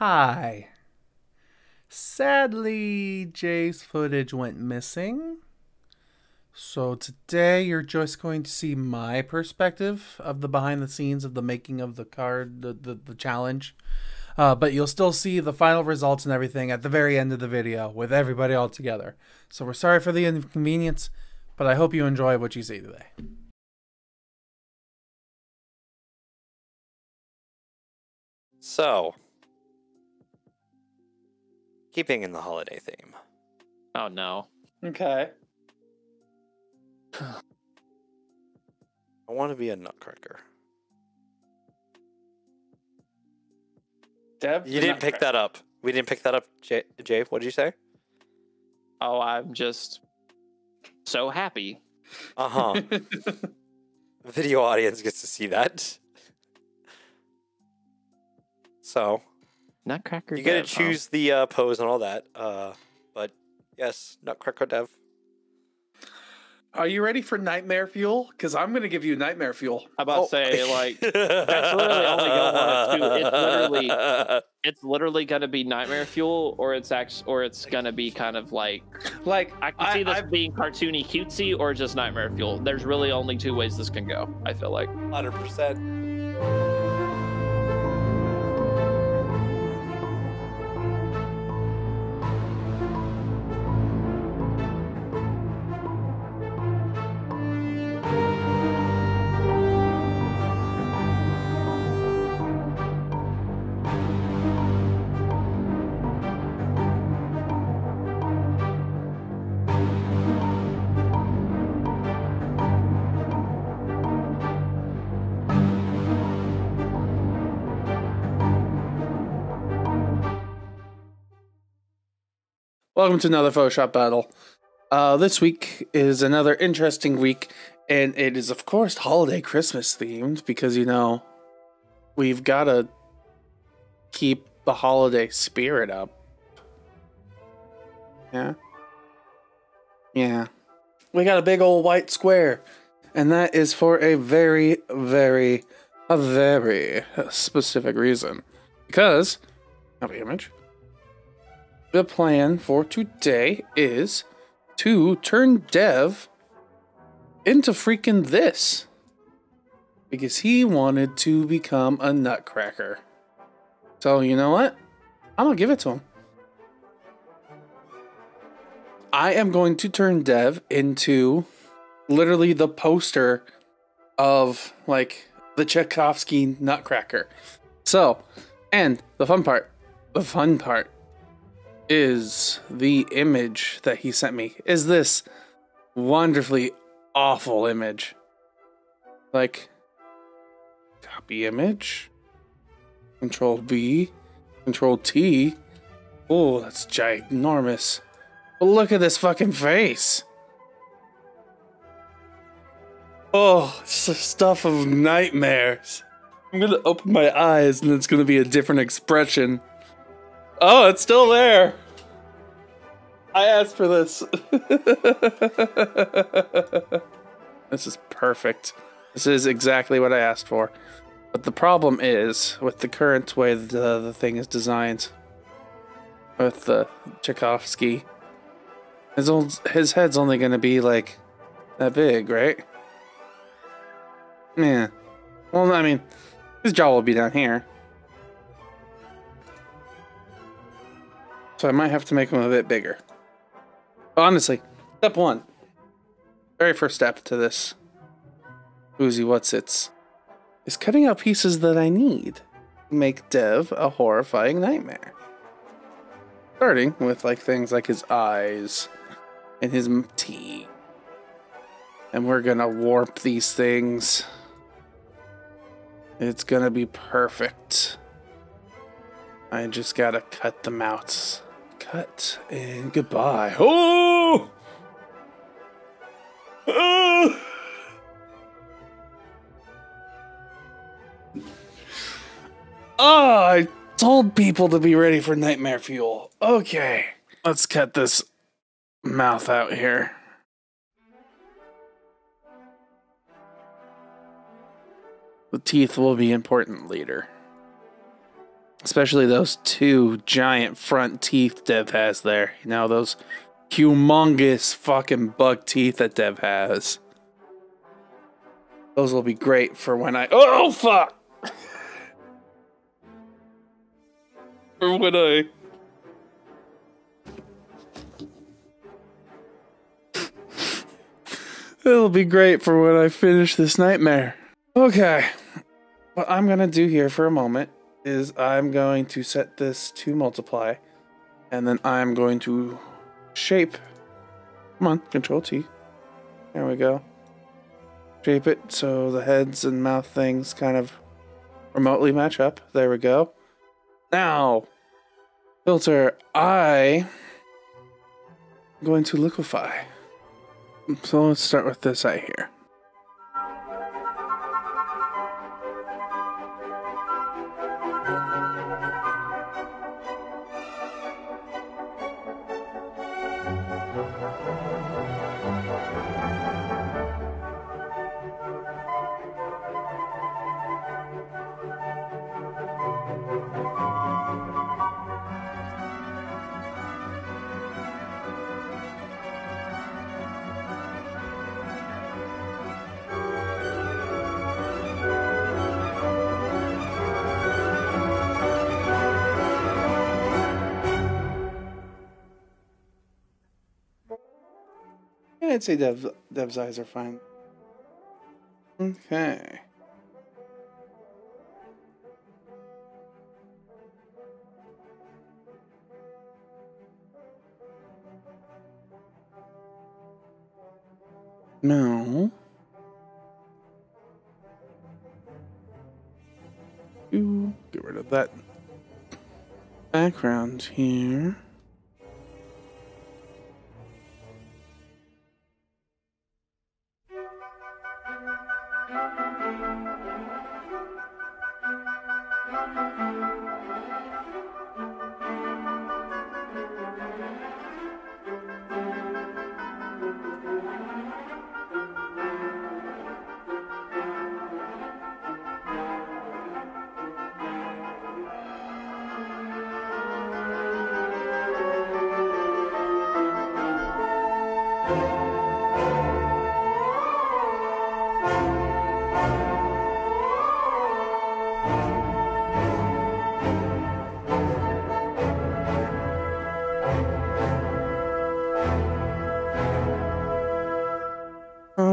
Hi. Sadly, Jay's footage went missing. So today you're just going to see my perspective of the behind the scenes of the making of the card, the, the, the challenge. Uh, but you'll still see the final results and everything at the very end of the video with everybody all together. So we're sorry for the inconvenience, but I hope you enjoy what you see today. So, keeping in the holiday theme. Oh no. Okay. I want to be a nutcracker. Dev, You didn't pick that up. We didn't pick that up, Jay. Jay what did you say? Oh, I'm just so happy. Uh huh. Video audience gets to see that. So Nutcracker. you get to Dev, huh? choose the uh, pose and all that. Uh, but yes, nutcracker dev. Are you ready for nightmare fuel? Because I'm going to give you nightmare fuel. I'm about Oh. to say like that's literally only going on two. It's literally it's literally gonna be nightmare fuel, or it's actually or it's gonna be kind of like Like I can see this I've- being cartoony, cutesy, or just nightmare fuel. There's really only two ways this can go. I feel like. Hundred percent. Welcome to another Photoshop battle. Uh, this week is another interesting week, and it is, of course, holiday Christmas themed because, you know, we've got to keep the holiday spirit up. Yeah? Yeah. We got a big old white square, and that is for a very, very, a very specific reason. Because, copy image the plan for today is to turn Dev into freaking this. Because he wanted to become a nutcracker. So, you know what? I'm gonna give it to him. I am going to turn Dev into literally the poster of like the Tchaikovsky nutcracker. So, and the fun part, the fun part is the image that he sent me. Is this wonderfully awful image? Like copy image? Control v control t. Oh that's ginormous. But look at this fucking face. Oh it's the stuff of nightmares. I'm gonna open my eyes and it's gonna be a different expression Oh, it's still there. I asked for this. this is perfect. This is exactly what I asked for. But the problem is with the current way the, the thing is designed with the Tchaikovsky. His old, his head's only going to be like that big, right? Yeah. Well, I mean, his jaw will be down here. So I might have to make them a bit bigger. Honestly, step one. Very first step to this Uzi What's It's is cutting out pieces that I need to make Dev a horrifying nightmare. Starting with like things like his eyes and his teeth. And we're gonna warp these things. It's gonna be perfect. I just gotta cut them out. Cut and goodbye. Oh! Oh! Oh, I told people to be ready for nightmare fuel. Okay, let's cut this mouth out here. The teeth will be important later. Especially those two giant front teeth Dev has there. You know, those humongous fucking bug teeth that Dev has. Those will be great for when I. Oh, fuck! for when I. It'll be great for when I finish this nightmare. Okay. What I'm to do here for a moment is I'm going to set this to multiply. And then I'm going to shape. Come on, Control T. There we go. Shape it so the heads and mouth things kind of remotely match up. There we go. Now, filter I am going to liquefy. So let's start with this eye here. I'd say Dev, Dev's eyes are fine. Okay. No. Ooh, get rid of that background here.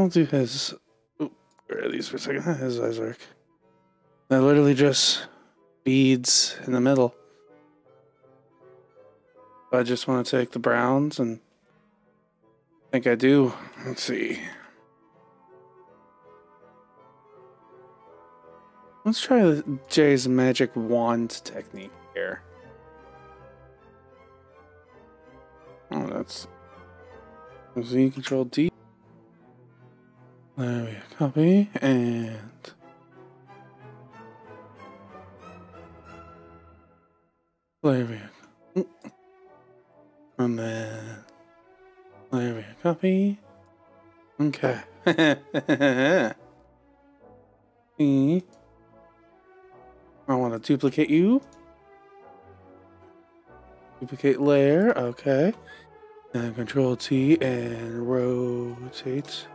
I'll do his. Where are these for a second? His eyes work. They're literally just beads in the middle. I just want to take the browns and I think I do. Let's see. Let's try Jay's magic wand technique here. Oh, that's Z control D. There we go. Copy and there we go. And then there we go. Copy. Okay. I want to duplicate you. Duplicate layer. Okay. And control T and rotate.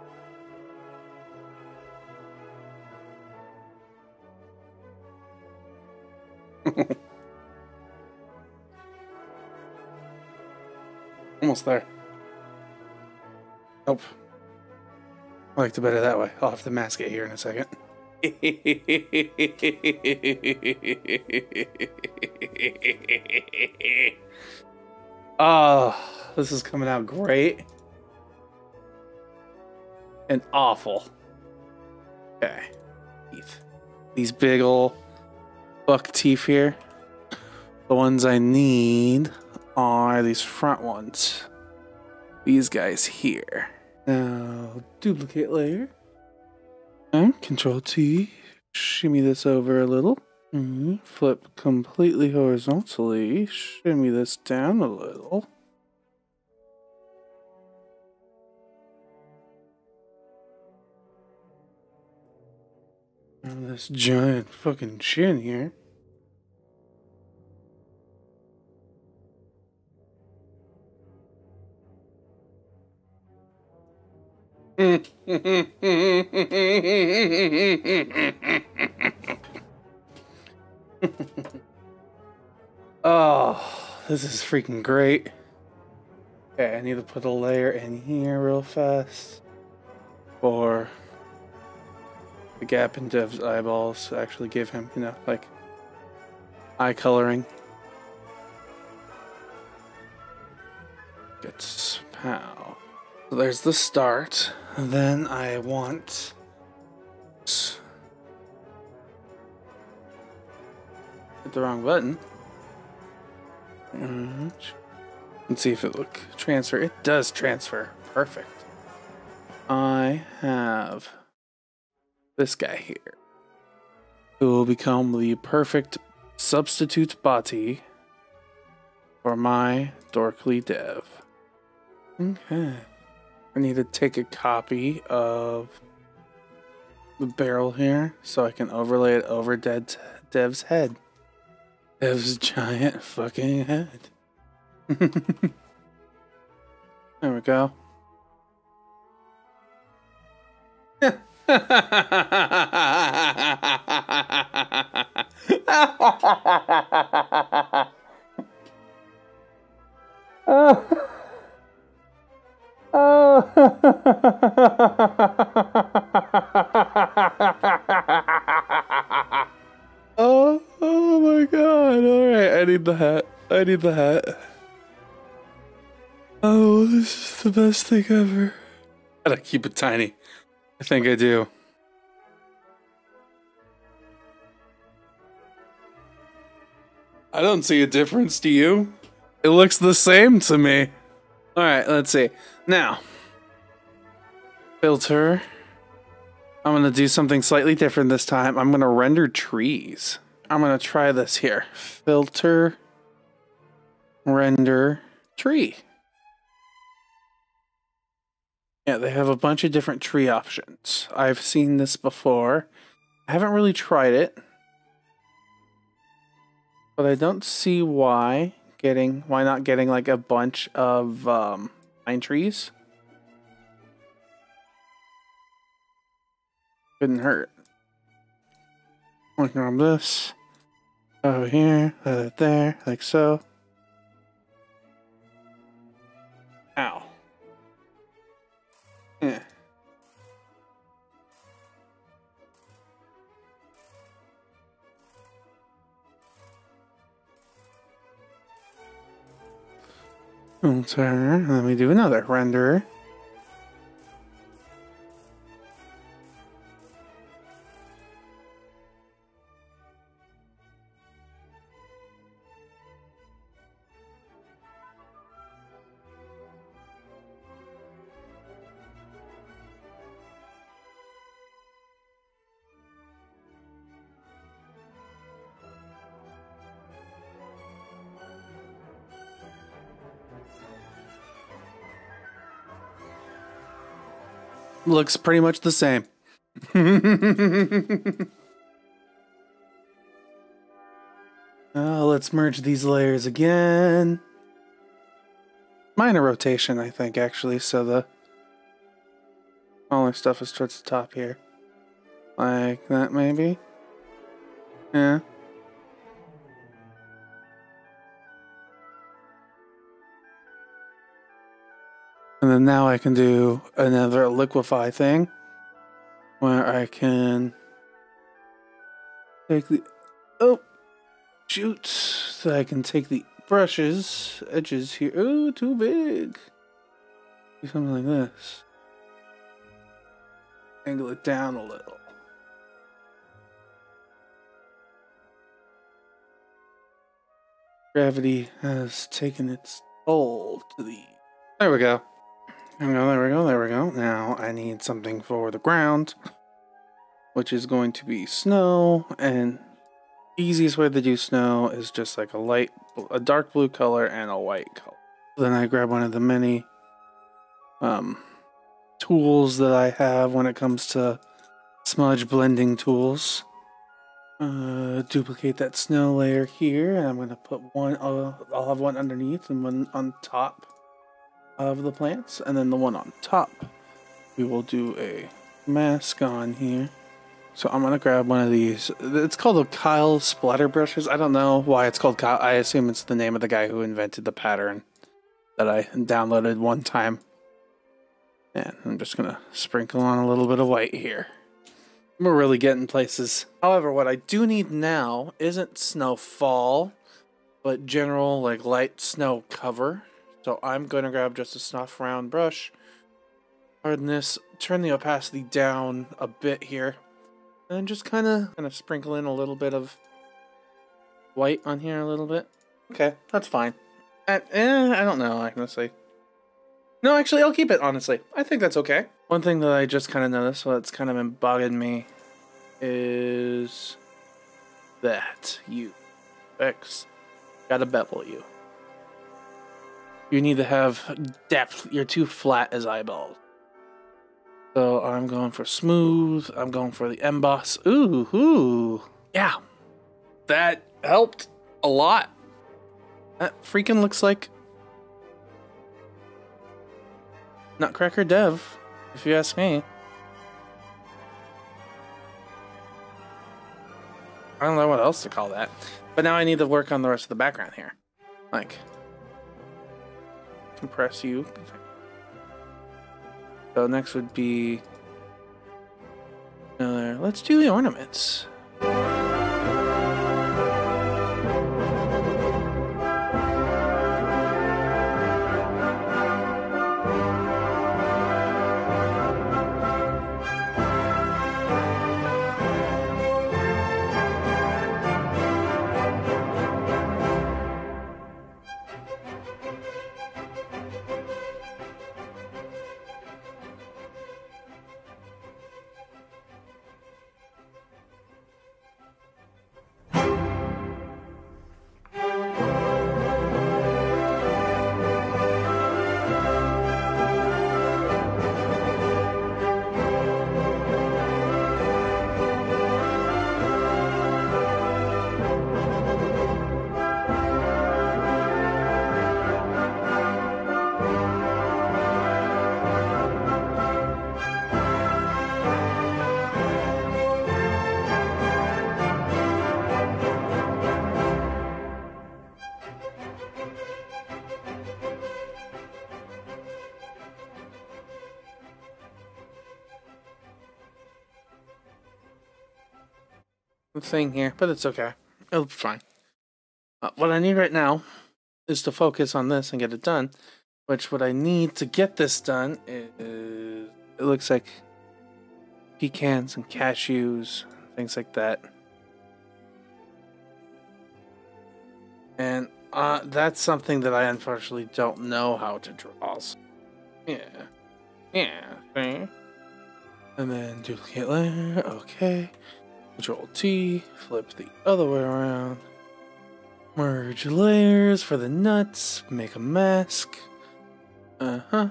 Almost there. Nope. I like to better that way. I'll have to mask it here in a second. oh, this is coming out great. And awful. Okay. Teeth. These big ol' buck teeth here. The ones I need are these front ones. These guys here. Now, duplicate layer. And control T. Shimmy this over a little. Mhm, Flip completely horizontally. Shimmy this down a little. Now this giant fucking chin here. oh, this is freaking great. Okay, I need to put a layer in here real fast for the gap in Dev's eyeballs to actually give him, you know, like eye coloring. Gets pow. So there's the start. Then I want. Hit the wrong button. Mhm. Let's see if it look transfer. It does transfer. Perfect. I have this guy here, who will become the perfect substitute body for my Dorkly Dev. Okay. I need to take a copy of the barrel here so I can overlay it over Dead Dev's head. Dev's giant fucking head. there we go. oh. oh, oh my god. Alright, I need the hat. I need the hat. Oh, this is the best thing ever. Gotta keep it tiny. I think I do. I don't see a difference to you. It looks the same to me. Alright, let's see. Now, filter. I'm going to do something slightly different this time. I'm going to render trees. I'm going to try this here. Filter, render tree. Yeah, they have a bunch of different tree options. I've seen this before. I haven't really tried it. But I don't see why getting why not getting like a bunch of um, pine trees. Couldn't hurt. Working on this. Over here, uh, there, like so. Ow. Yeah. Let me do another render. Looks pretty much the same. let's merge these layers again. Minor rotation, I think, actually, so the smaller stuff is towards the top here. Like that, maybe? Yeah. And then now I can do another liquefy thing where I can take the oh shoot so I can take the brushes edges here. Oh too big. Do something like this. Angle it down a little. Gravity has taken its toll to the there we go there we go, there we go, there we go. Now I need something for the ground, which is going to be snow, and easiest way to do snow is just like a light, a dark blue color and a white color. Then I grab one of the many um, tools that I have when it comes to smudge blending tools. Uh, duplicate that snow layer here, and I'm going to put one, uh, I'll have one underneath and one on top of the plants, and then the one on top we will do a mask on here. So I'm gonna grab one of these. It's called a Kyle splatter brushes. I don't know why it's called Kyle. I assume it's the name of the guy who invented the pattern that I downloaded one time. And I'm just gonna sprinkle on a little bit of white here. We're really getting places. However, what I do need now isn't snowfall, but general like light snow cover. So I'm gonna grab just a soft round brush. Hardness, turn the opacity down a bit here. And just kind of kind of sprinkle in a little bit of white on here a little bit. Okay, that's fine. Uh, eh, I don't know, honestly. No, actually, I'll keep it, honestly. I think that's okay. One thing that I just kind of noticed, what's kind of been bugging me, is that you, X, gotta bevel you. You need to have depth. You're too flat as eyeballs. So I'm going for smooth. I'm going for the emboss. Ooh, ooh. Yeah. That helped a lot. That freaking looks like Nutcracker Dev, if you ask me. I don't know what else to call that. But now I need to work on the rest of the background here. Like, compress you. So next would be another. Let's do the ornaments. Thing here, but it's okay. It'll be fine. Uh, what I need right now is to focus on this and get it done. Which what I need to get this done is it looks like pecans and cashews, things like that. And uh, that's something that I unfortunately don't know how to draw. So, yeah. Yeah. And then duplicate layer. Okay. Control T, flip the other way around. Merge layers for the nuts, make a mask. Uh huh.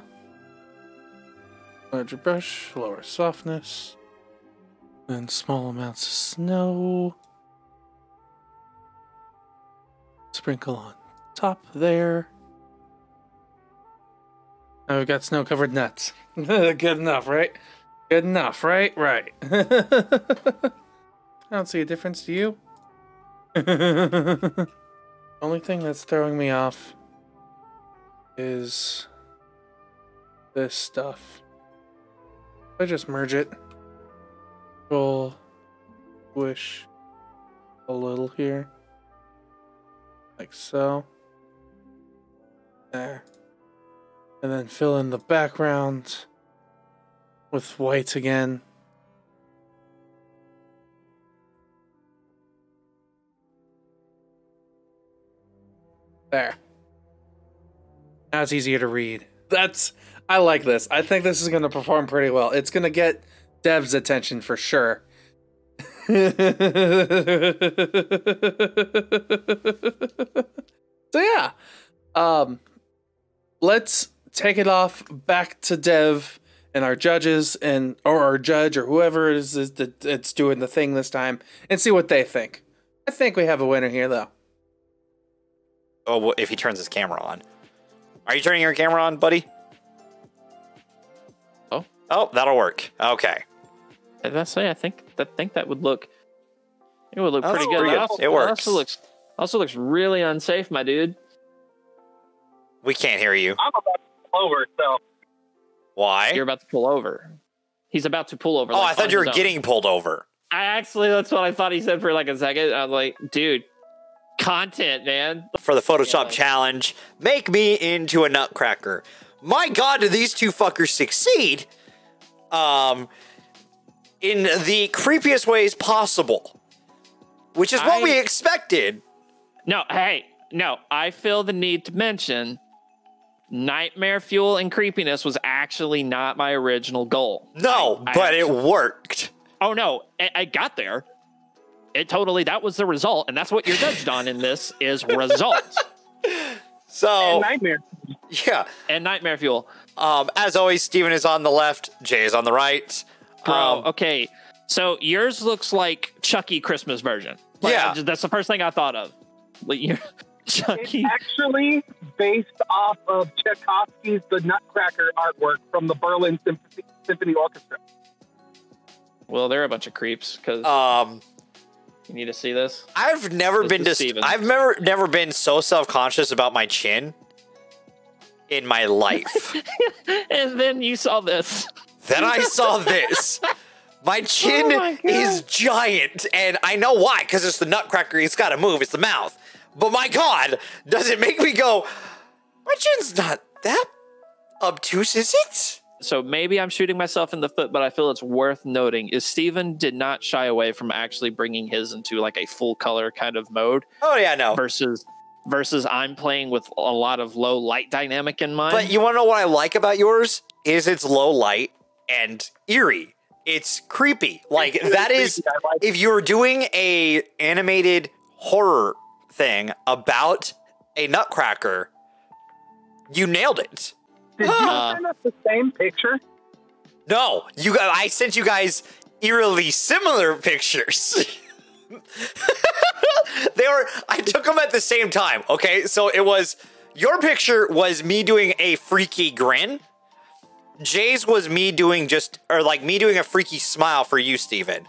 Larger brush, lower softness. And small amounts of snow. Sprinkle on top there. Now we've got snow covered nuts. Good enough, right? Good enough, right? Right. I don't see a difference to you. Only thing that's throwing me off is this stuff. I just merge it. Roll, squish a little here, like so. There. And then fill in the background with white again. There. Now it's easier to read. That's I like this. I think this is going to perform pretty well. It's going to get Dev's attention for sure. so yeah. Um let's take it off back to Dev and our judges and or our judge or whoever it is that's doing the thing this time and see what they think. I think we have a winner here though. Oh, well, if he turns his camera on. Are you turning your camera on, buddy? Oh. Oh, that'll work. Okay. Did I say I think I think that would look it would look That's pretty good. pretty good. Also, It works. Also looks also looks really unsafe, my dude. We can't hear you. I'm about to pull over, so Why? You're about to pull over. He's about to pull over. oh, like, I thought you were getting pulled over. I actually that's what I thought he said for like a second. I was like, dude, content, man. for the Photoshop Yeah. challenge. Make me into a nutcracker. My God, do these two fuckers succeed? Um, in the creepiest ways possible, which is what I- we expected. No, hey, no, I feel the need to mention Nightmare Fuel and creepiness was actually not my original goal. No, I- I but it worked. Oh no, I, I got there. It totally that was the result, and that's what you're judged on in this is results So nightmare. yeah, and Nightmare Fuel. um, as always, Steven is on the left, Jay is on the right. Bro, Um, okay, so yours looks like Chucky Christmas version. Like, Yeah. Just- that's the first thing I thought of. Like, you're- It's actually based off of Tchaikovsky's The Nutcracker artwork from the Berlin Symphony, Symphony Orchestra. Well, they're a bunch of creeps because Um, you need to see this. I've never This been is dis-. I've never never been so self conscious about my chin in my life. And then you saw this. then I saw this. My oh chin Oh my is giant, and I know why, because it's the nutcracker. It's got to move. It's the mouth. But my God, does it make me go? My chin's not that obtuse, is it? So maybe I'm shooting myself in the foot, but I feel it's worth noting is Steven did not shy away from actually bringing his into like a full color kind of mode Oh yeah, no. versus versus I'm playing with a lot of low light dynamic in mind. But you want to know what I like about yours? Is it's low light and eerie. It's creepy. Like It's that really is like if you were doing a animated horror thing about a nutcracker, you nailed it. Did you Uh, send us the same picture? No, you got I sent you guys eerily similar pictures. they were I took them at the same time. Okay, so it was your picture was me doing a freaky grin. Jay's was me doing just or like me doing a freaky smile for you, Steven.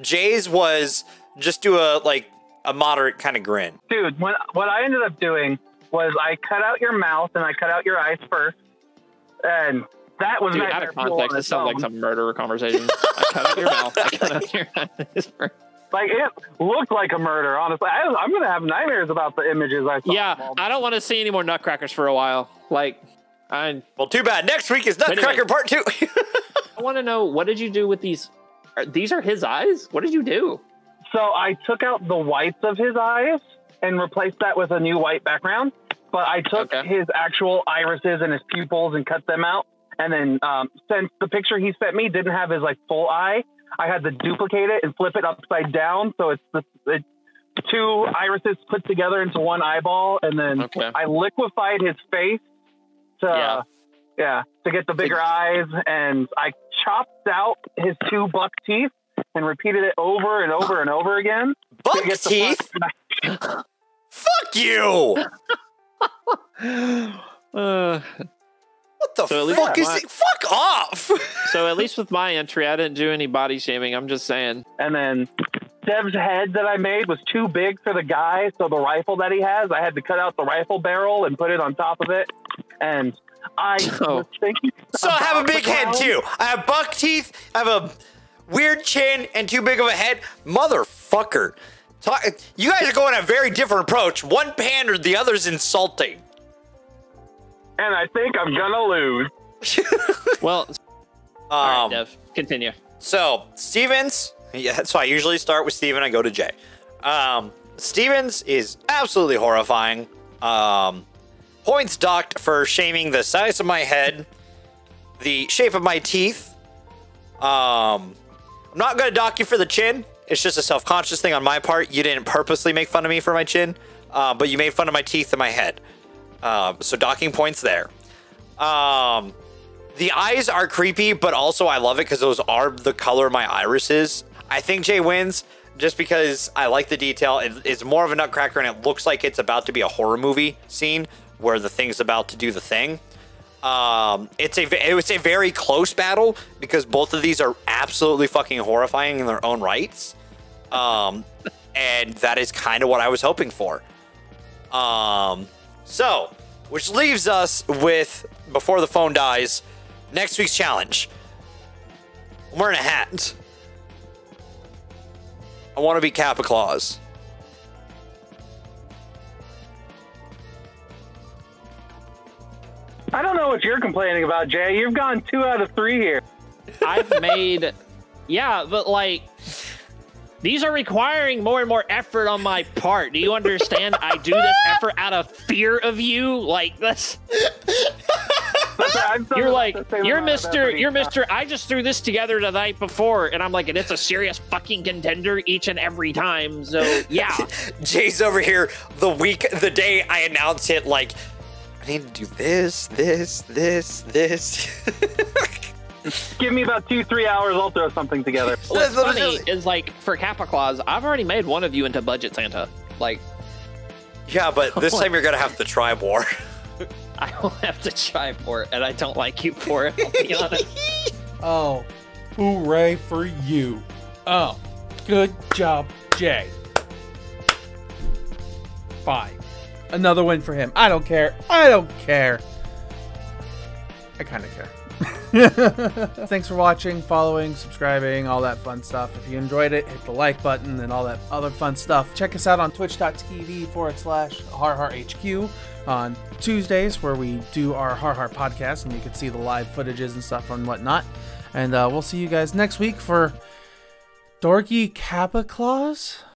Jay's was just do a like a moderate kind of grin. Dude, when, what I ended up doing was I cut out your mouth and I cut out your eyes first. And that was Dude, out of context, on this sounds like some murderer conversation. I cut out your mouth. I cut out your eyes. Like it looked like a murder. Honestly, I, I'm gonna have nightmares about the images I saw. Yeah, I don't want to see any more nutcrackers for a while. Like, I Well, too bad. Next week is anyway. Nutcracker Part Two. I want to know what did you do with these? Are, these are his eyes. What did you do? So I took out the whites of his eyes and replaced that with a new white background. But I took Okay. his actual irises and his pupils and cut them out. And then um, since the picture he sent me didn't have his like full eye, I had to duplicate it and flip it upside down. So it's the it's two irises put together into one eyeball. And then Okay. I liquefied his face to Yeah. yeah. to get the bigger eyes. And I chopped out his two buck teeth and repeated it over and over and over again. to Buck get the teeth. Fuck you. Uh, What the So fuck is my- it? Fuck off. so at least with my entry, I didn't do any body shaming. I'm just saying. And then Dev's head that I made was too big for the guy, so the rifle that he has, I had to cut out the rifle barrel and put it on top of it. And I Oh. was thinking, So I have a big head clown. too. I have buck teeth. I have a weird chin and too big of a head. Motherfucker. Talk, you guys are going a very different approach. One pandered, the other's insulting. And I think I'm gonna lose. Well, all right, Um, Dev, continue. So Stevens, yeah, so I usually start with Steven. I go to Jay. Um, Stevens is absolutely horrifying. Um, points docked for shaming the size of my head, the shape of my teeth. Um, I'm not gonna dock you for the chin. It's just a self-conscious thing on my part. You didn't purposely make fun of me for my chin, uh, but you made fun of my teeth and my head. Um, so docking points there. Um, the eyes are creepy, but also I love it because those are the color of my irises. I think Jay wins just because I like the detail. It, it's more of a nutcracker, and it looks like it's about to be a horror movie scene where the thing's about to do the thing. Um, it's a it's a very close battle because both of these are absolutely fucking horrifying in their own rights. Um, and that is kind of what I was hoping for. Um, so, which leaves us with before the phone dies, next week's challenge. I'm wearing a hat. I want to be Kappa Claus. I don't know what you're complaining about, Jay. You've gone two out of three here. I've made, yeah, but like, these are requiring more and more effort on my part. Do you understand? I do this effort out of fear of you. Like that's. You're like you're Mister. You're Mister. I just threw this together the night before, and I'm like, and it's a serious fucking contender each and every time. So yeah. Jay's over here the week, the day I announce it. Like, I need to do this, this, this, this. Give me about two, three hours. I'll throw something together. What's funny is like for Kappa Claus, I've already made one of you into Budget Santa. Like, yeah, but this time you're gonna have to try more. I will have to try for it, and I don't like you for it. I'll be honest. Oh, hooray for you. Oh, good job, Jay. Fine. Another win for him. I don't care. I don't care. I kind of care. Thanks for watching, following, subscribing, all that fun stuff. If you enjoyed it, hit the like button and all that other fun stuff. Check us out on twitch.tv forward slash HarHarHQ on Tuesdays, where we do our Har Har podcast, and you can see the live footages and stuff and whatnot. And uh, we'll see you guys next week for Dorky Kappa Claus.